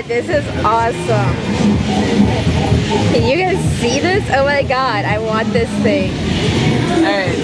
god, this is awesome. Can you guys see this? Oh my god, I want this thing. Alright,